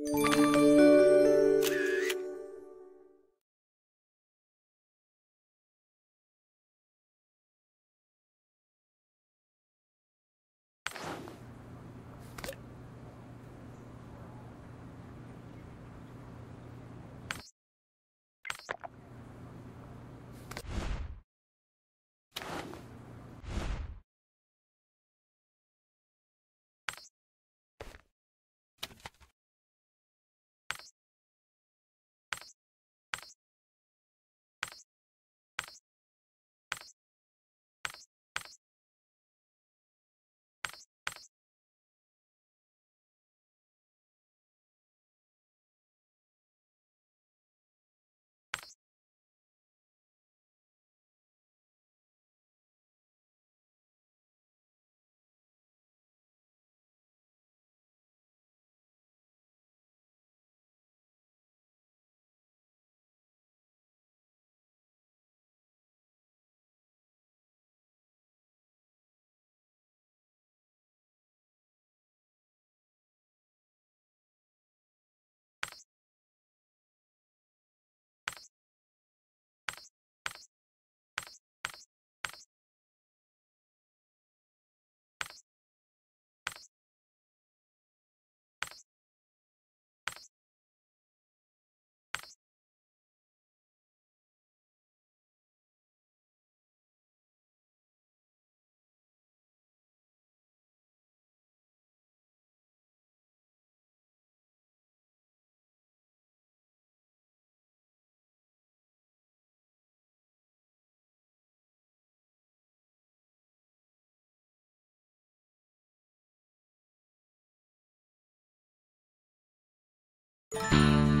you Música